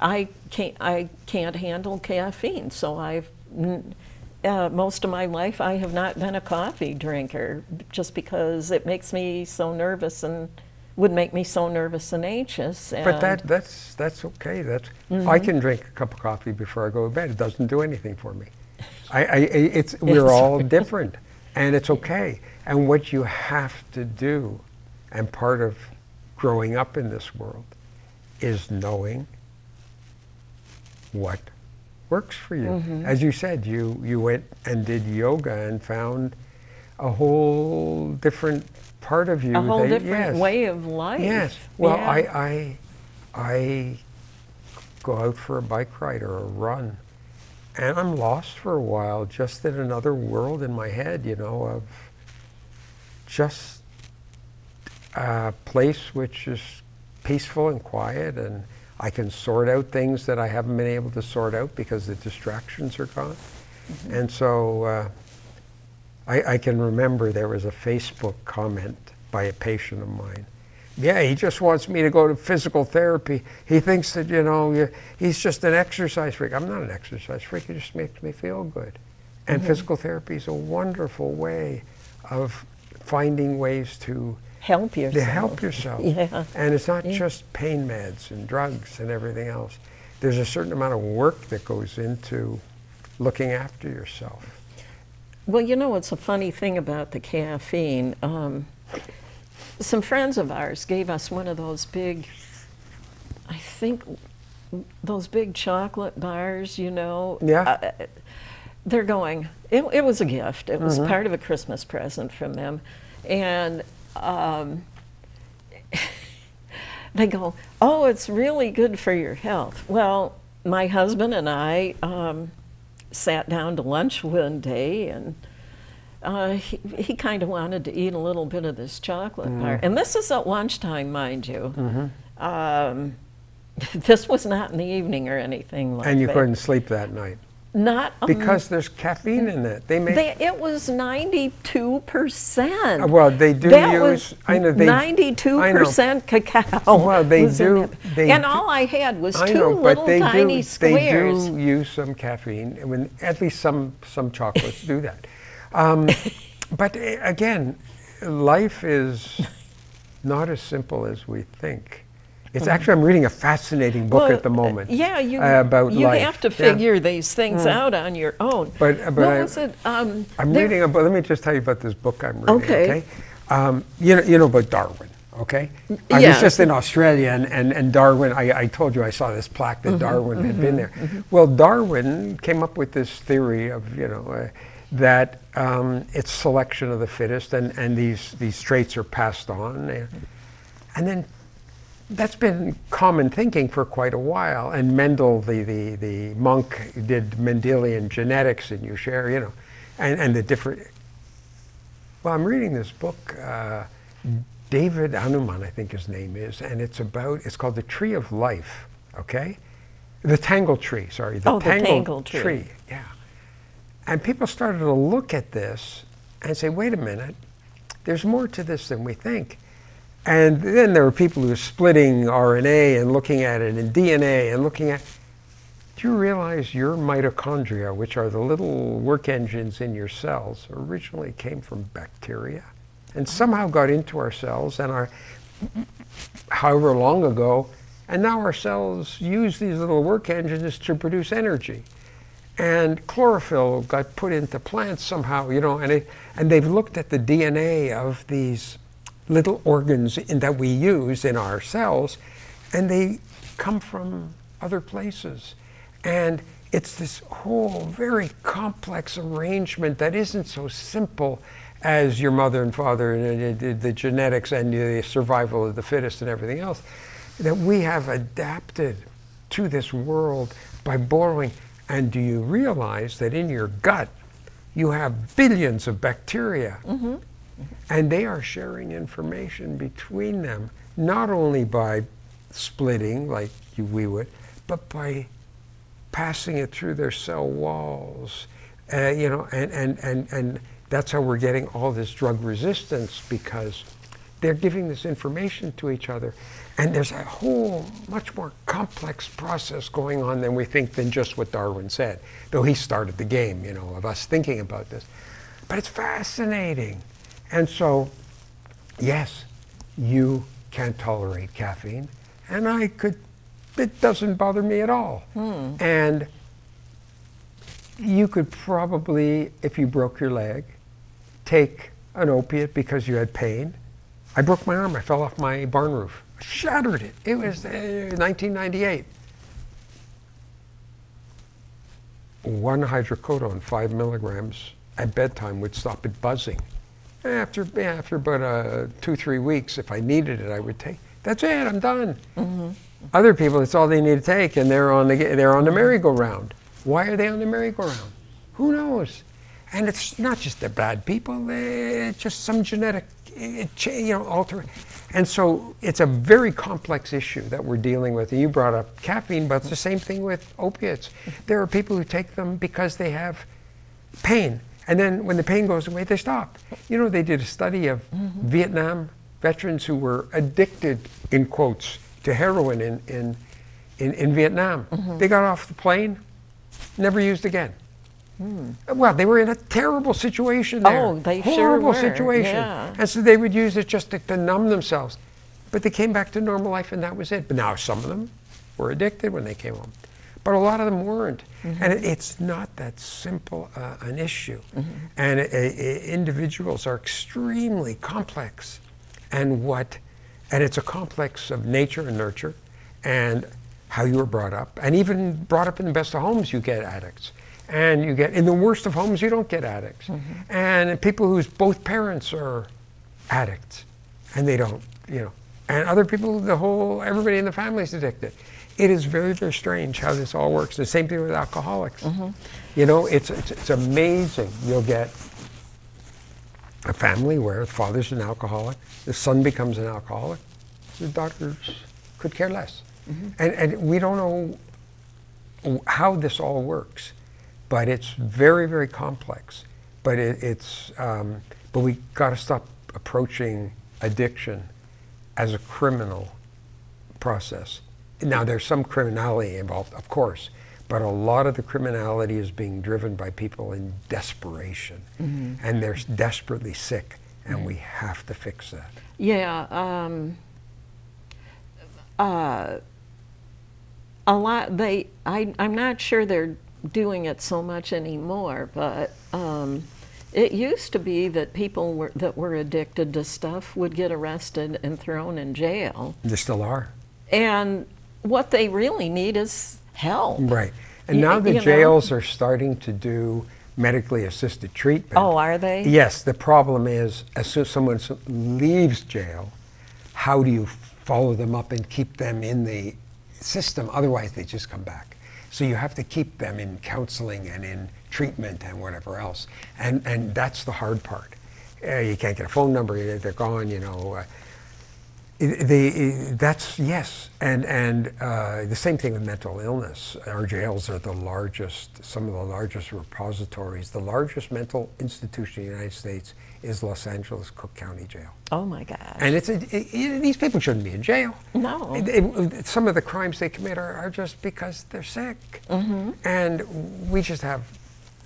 I can't, I can't handle caffeine, so I've, uh, most of my life, I have not been a coffee drinker, just because it makes me so nervous and would make me so nervous and anxious. but that, that's, that's okay. That's, I can drink a cup of coffee before I go to bed. It doesn't do anything for me. I, I, it's, we're all different, and it's okay. And what you have to do, and part of growing up in this world, is knowing what works for you. Mm-hmm. As you said, you, you went and did yoga and found a whole different part of you. a whole that- different yes. way of life. Yes. Well, Yeah. I, I, I go out for a bike ride or a run, and I'm lost for a while, just in another world in my head, you know, of just a place which is peaceful and quiet, and I can sort out things that I haven't been able to sort out because the distractions are gone. And so uh, I, I can remember there was a Facebook comment by a patient of mine. Yeah, he just wants me to go to physical therapy. He thinks that, you know, he's just an exercise freak. I'm not an exercise freak, it just makes me feel good. And physical therapy is a wonderful way of finding ways to, help yourself. to help yourself. Yeah. And it's not just pain meds and drugs and everything else. There's a certain amount of work that goes into looking after yourself. Well, you know, it's a funny thing about the caffeine. Um, some friends of ours gave us one of those big, I think, those big chocolate bars, you know. Yeah. Uh, they're going, it, it was a gift. It was part of a Christmas present from them. And um, they go, oh, it's really good for your health. Well, my husband and I um, sat down to lunch one day and uh, he, he kind of wanted to eat a little bit of this chocolate bar. And this is at lunchtime, mind you. Um, this was not in the evening or anything like that. And you couldn't sleep that night Not um, because there's caffeine in it. They make they, it was ninety-two percent. Uh, well, they do that use- I know they- ninety two percent cacao. Well, they do- they and do- all I had was I two know, little but they tiny do, squares. They do use some caffeine. I mean, at least some some chocolates do that. Um, but uh, again, life is not as simple as we think. It's actually I'm reading a fascinating book Well, at the moment. Yeah, you uh, about you life. have to Yeah. figure these things out on your own. But- but what I- was it? Um, I'm reading about. Let me just tell you about this book I'm reading. Okay. Okay. Um, you know, you know about Darwin. Okay. I Yeah. was just in Australia, and, and, and Darwin. I, I told you I saw this plaque Mm-hmm, that Darwin had been there. Well, Darwin came up with this theory of you know uh, that um, it's selection of the fittest, and, and these these traits are passed on, uh, and then that's been common thinking for quite a while. And Mendel, the, the, the monk, did Mendelian genetics, and you share, you know, and, and the different. Well, I'm reading this book, uh, David Anuman, I think his name is, and it's about, it's called The Tree of Life, okay? The Tangle Tree, sorry. The Oh, the Tangle Tree. yeah. And people started to look at this and say, wait a minute, there's more to this than we think. And then there were people who were splitting RNA and looking at it in DNA and looking at. Do you realize your mitochondria, which are the little work engines in your cells, originally came from bacteria and somehow got into our cells and are, however long ago, and now our cells use these little work engines to produce energy and chlorophyll got put into plants somehow, you know, and, it, and they've looked at the DNA of these little organs in, that we use in our cells, and they come from other places. And it's this whole very complex arrangement that isn't so simple as your mother and father and uh, the, the, the genetics and the survival of the fittest and everything else, that we have adapted to this world by borrowing. And do you realize that in your gut you have billions of bacteria? Mm-hmm. And they are sharing information between them, not only by splitting like you, we would, but by passing it through their cell walls. Uh, you know, and, and, and, and that's how we're getting all this drug resistance because they're giving this information to each other. And there's a whole much more complex process going on than we think than just what Darwin said, though he started the game, you know, of us thinking about this. But it's fascinating. And so, yes, you can't tolerate caffeine, and I could, it doesn't bother me at all. And you could probably, if you broke your leg, take an opiate because you had pain. I broke my arm, I fell off my barn roof, shattered it. It was uh, 1998. One hydrocodone, five milligrams at bedtime would stop it buzzing. After, after about uh, two, three weeks, if I needed it, I would take. That's it, I'm done. Other people, it's all they need to take, and they're on the, they're on the merry-go-round. Why are they on the merry-go-round? Who knows? And it's not just the bad people, it's just some genetic, eh, you know, alter. And so it's a very complex issue that we're dealing with. And you brought up caffeine, but it's the same thing with opiates. There are people who take them because they have pain. And then when the pain goes away, they stop. You know, they did a study of mm-hmm. Vietnam veterans who were addicted, in quotes, to heroin in, in, in, in Vietnam. Mm-hmm. They got off the plane, never used again. Hmm. Well, they were in a terrible situation there. Oh, they sure Horrible were, situation. yeah. And so they would use it just to, to numb themselves. But they came back to normal life and that was it. But now some of them were addicted when they came home. But a lot of them weren't. And it, it's not that simple uh, an issue. And uh, uh, individuals are extremely complex. And what, and it's a complex of nature and nurture and how you were brought up. And even brought up in the best of homes, you get addicts. And you get, in the worst of homes, you don't get addicts. And people whose both parents are addicts and they don't, you know. And other people, the whole, everybody in the family is addicted. It is very, very strange how this all works. The same thing with alcoholics. You know, it's, it's, it's amazing. You'll get a family where the father's an alcoholic, the son becomes an alcoholic, the doctors could care less. And, and we don't know how this all works, but it's very, very complex. But it, it's, um, but we got to stop approaching addiction as a criminal process. Now, there's some criminality involved, of course, but a lot of the criminality is being driven by people in desperation, and they're desperately sick, and we have to fix that. Yeah, um, uh, a lot. They, I, I'm not sure they're doing it so much anymore, but um, it used to be that people were, that were addicted to stuff would get arrested and thrown in jail, They still are. and what they really need is help. Right. And now the you know? jails are starting to do medically assisted treatment. Oh, are they? Yes, the problem is as soon as someone leaves jail, how do you follow them up and keep them in the system? Otherwise, they just come back. So you have to keep them in counseling and in treatment and whatever else. And, and that's the hard part. Uh, you can't get a phone number, they're gone, you know. Uh, That's yes, and and uh, the same thing with mental illness. Our jails are the largest, some of the largest repositories. The largest mental institution in the United States is Los Angeles Cook County Jail, Oh my God! and it's a, it, it- these people shouldn't be in jail. No. It- some of the crimes they commit are, are just because they're sick, and we just have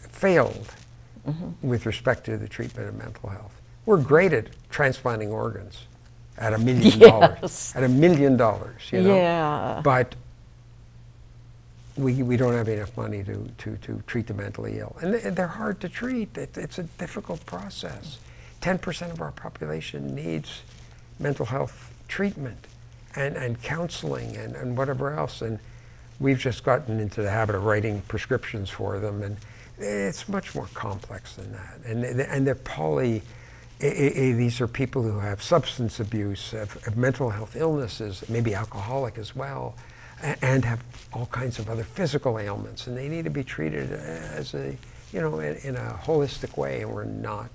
failed with respect to the treatment of mental health. We're great at transplanting organs at a million dollars. At a million dollars, you know. Yeah. But we, we don't have enough money to, to, to treat the mentally ill. And they- they're hard to treat. It, it's a difficult process. 10% of our population needs mental health treatment and, and counseling and, and whatever else. And we've just gotten into the habit of writing prescriptions for them. And it's much more complex than that. And, and they're poly, i- i- these are people who have substance abuse, have, have mental health illnesses, maybe alcoholic as well, and have all kinds of other physical ailments. And they need to be treated as a, you know, in, in a holistic way. And we're not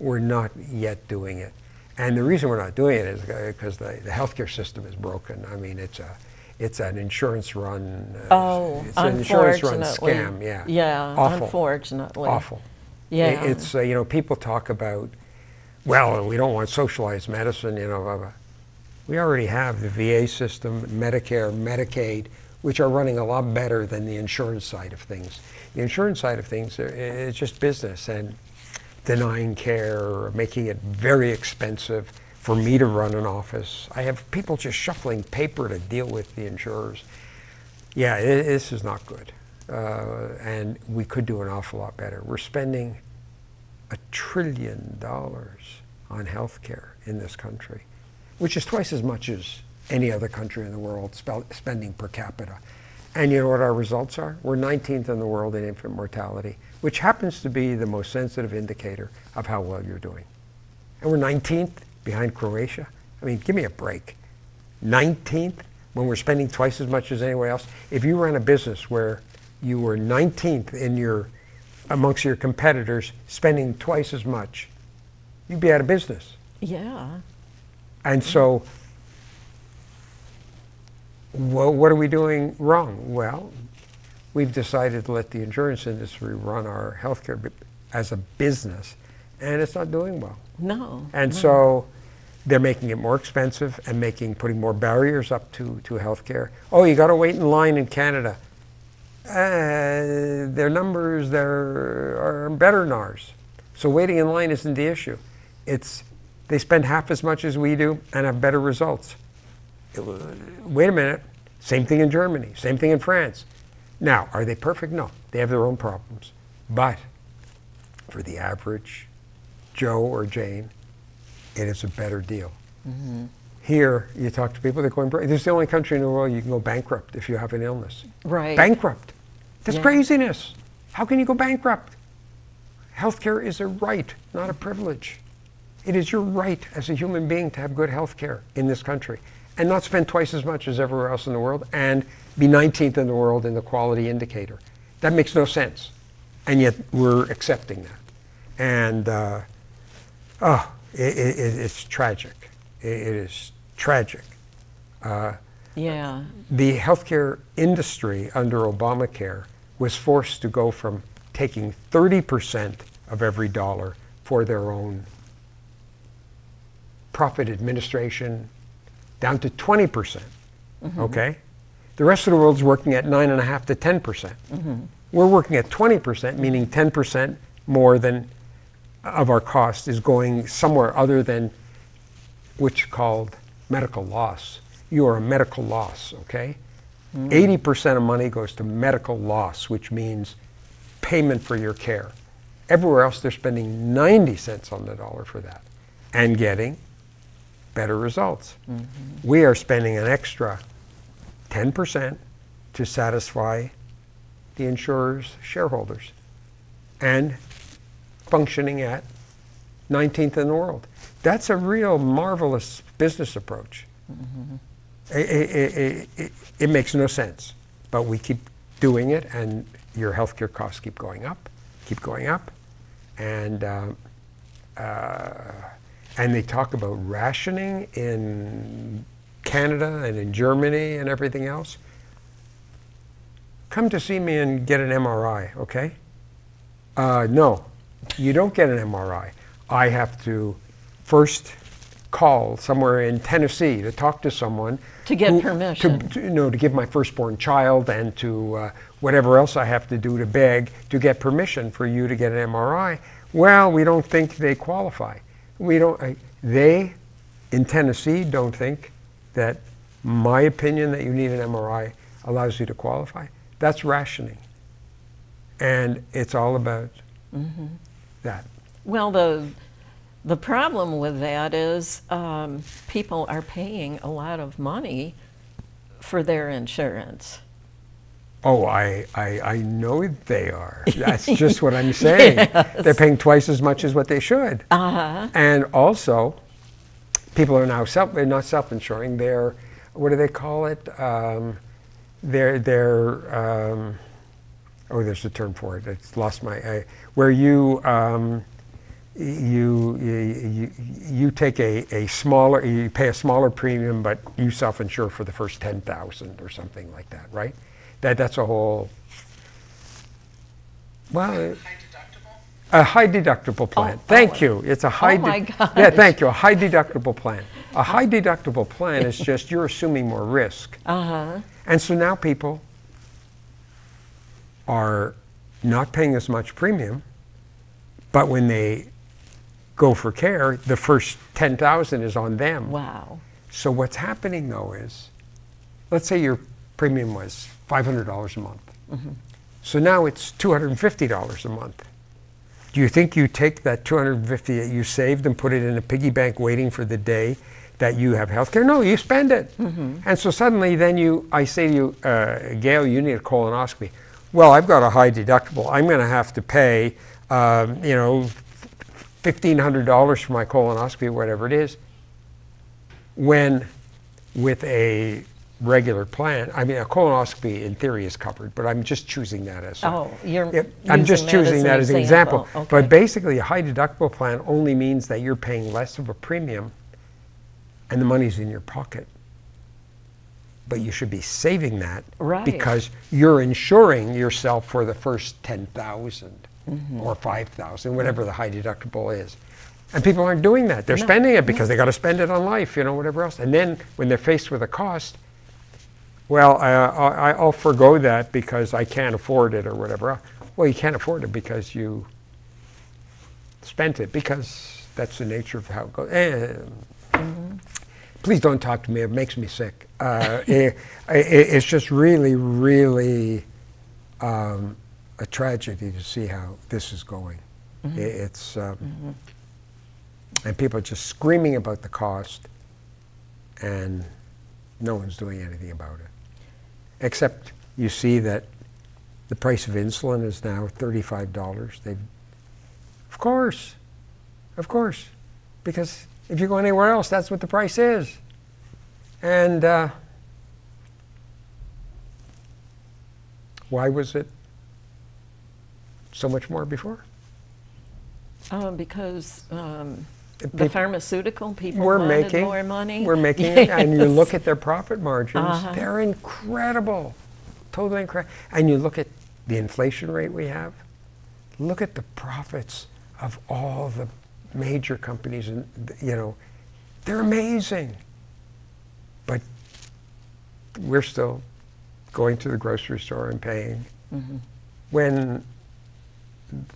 we're not yet doing it. And the reason we're not doing it is because the, the healthcare system is broken. I mean, it's a, it's an insurance run. Uh, Oh, it's an insurance run scam. Yeah. Yeah, Awful. unfortunately. Awful. Yeah. I- It's uh, you know people talk about, well, we don't want socialized medicine. You know, blah, blah. we already have the VA system, Medicare, Medicaid, which are running a lot better than the insurance side of things. The insurance side of things, uh, it's just business and denying care, or making it very expensive for me to run an office. I have people just shuffling paper to deal with the insurers. Yeah, i this is not good. Uh, and we could do an awful lot better. We're spending a trillion dollars on health care in this country, which is twice as much as any other country in the world spending per capita. And you know what our results are? We're 19th in the world in infant mortality, which happens to be the most sensitive indicator of how well you're doing. And we're 19th behind Croatia. I mean, give me a break. 19th when we're spending twice as much as anywhere else. If you ran a business where you were 19th in your amongst your competitors spending twice as much, you'd be out of business. Yeah. And so, well, what are we doing wrong? Well, we've decided to let the insurance industry run our healthcare as a business, and it's not doing well. No. And so they're making it more expensive and making putting more barriers up to, to healthcare. Oh, you got to wait in line in Canada. Uh, their numbers there are better than ours. So waiting in line isn't the issue. It's they spend half as much as we do and have better results. It wait a minute. Same thing in Germany. Same thing in France. Now, are they perfect? No. They have their own problems. But for the average Joe or Jane, it is a better deal. Here, you talk to people, they're going, this is the only country in the world you can go bankrupt if you have an illness. Right. Bankrupt. That's Yeah. craziness. How can you go bankrupt? Healthcare is a right, not a privilege. It is your right as a human being to have good health care in this country and not spend twice as much as everywhere else in the world and be 19th in the world in the quality indicator. That makes no sense. And yet we're accepting that. And uh, oh, it, it, it's tragic. It, it is tragic. Uh, Yeah. The healthcare industry under Obamacare was forced to go from taking 30% of every dollar for their own profit administration down to 20%. percent mm-hmm. Okay? The rest of the world's working at 9.5 to 10%. percent mm-hmm. We're working at 20%, meaning 10% more than of our cost is going somewhere other than which called medical loss. You are a medical loss, okay? 80% of money goes to medical loss, which means payment for your care. Everywhere else, they're spending 90 cents on the dollar for that and getting better results. Mm-hmm. We are spending an extra 10% to satisfy the insurer's shareholders and functioning at 19th in the world. That's a real marvelous business approach. It, it, it, it, it makes no sense, but we keep doing it, and your healthcare costs keep going up, keep going up, and uh, uh, and they talk about rationing in Canada and in Germany and everything else. Come to see me and get an MRI, okay? Uh, no, you don't get an MRI. I have to first call somewhere in Tennessee to talk to someone To get who- permission. To, to, you know, to give my firstborn child and to uh, whatever else I have to do to beg to get permission for you to get an MRI. Well, we don't think they qualify. We don't. I, they in Tennessee don't think that my opinion that you need an MRI allows you to qualify. That's rationing, and it's all about that. Well, the the problem with that is um, people are paying a lot of money for their insurance. Oh, I, I, I know they are. That's just what I'm saying. They're paying twice as much as what they should. Uh-huh. And also, people are now self, they're not self-insuring. They're, what do they call it? Um, they're, they're um, oh, there's a term for it. It's lost my, I, where you, um, you, you, you take a, a smaller, you pay a smaller premium, but you self-insure for the first 10,000 or something like that, right? That, that's a whole, well, High a high deductible plan. thank oh. you. It's a high. my Yeah, thank you. A high deductible plan. A high deductible plan is just you're assuming more risk, Uh-huh. and so now people are not paying as much premium, but when they go for care, the first ten thousand is on them. Wow. So what's happening though is, let's say your premium was five hundred dollars a month. So now it's two hundred and fifty dollars a month. Do you think you take that two hundred and fifty that you saved and put it in a piggy bank, waiting for the day that you have health care? No, you spend it. And so suddenly, then you, I say to you, uh, Gail, you need a colonoscopy. Well, I've got a high deductible. I'm going to have to pay, um, you know, fifteen hundred dollars for my colonoscopy, whatever it is when with a regular plan, I mean, a colonoscopy in theory is covered, but I'm just choosing that as. Oh, you're Yep, I'm just that choosing that as an example. example. Okay. But basically, a high deductible plan only means that you're paying less of a premium and the money's in your pocket. But you should be saving that Right. because you're insuring yourself for the first 10,000 Mm-hmm. or 5,000, whatever the high deductible is. And people aren't doing that. They're spending it because they got to spend it on life, you know, whatever else. And then when they're faced with a cost, well, I, I, I'll forego that because I can't afford it or whatever. Well, you can't afford it because you spent it because that's the nature of how it goes. Eh, Please don't talk to me. It makes me sick. Uh, it, it, it's just really, really um, a tragedy to see how this is going. I- It's um, and people are just screaming about the cost, and no one's doing anything about it. Except you see that the price of insulin is now thirty-five dollars. They've, of course, of course, because if you go anywhere else, that's what the price is. And uh, why was it so much more before? Uh, because um, The pharmaceutical people we're making more money. We're making it, and you look at their profit margins; Uh-huh. they're incredible, totally incredible. And you look at the inflation rate we have. Look at the profits of all the major companies, and you know, they're amazing. But we're still going to the grocery store and paying Mm-hmm. when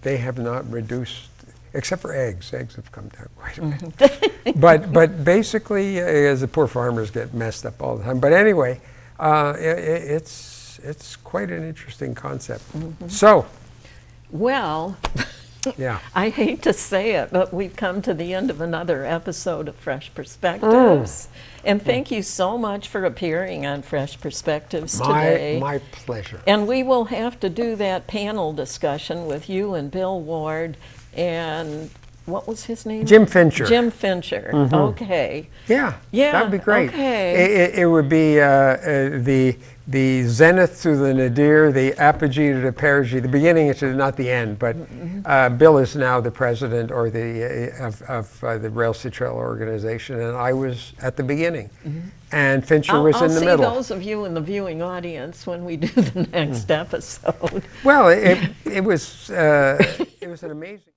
they have not reduced, except for eggs. Eggs have come down quite a bit. Mm-hmm. but but basically, uh, as the poor farmers get messed up all the time. But anyway, uh, i i it's it's quite an interesting concept. Mm-hmm. So Well, yeah, I hate to say it, but we've come to the end of another episode of Fresh Perspectives. Mm. And thank you so much for appearing on Fresh Perspectives my today. my pleasure. And we will have to do that panel discussion with you and Bill Ward and what was his name? Jim Fincher. Jim Fincher. Okay. Yeah, Yeah, that'd be great. okay. It, it, it would be uh, uh, the the zenith to the nadir, the apogee to the perigee, the beginning to not the end. But Mm-hmm. uh, Bill is now the president or the uh, of, of uh, the Rail Trail organization, and I was at the beginning, and Fincher. I'll, was I'll in the see middle. those of you in the viewing audience when we do the next episode. Well, it, it was uh, it was an amazing.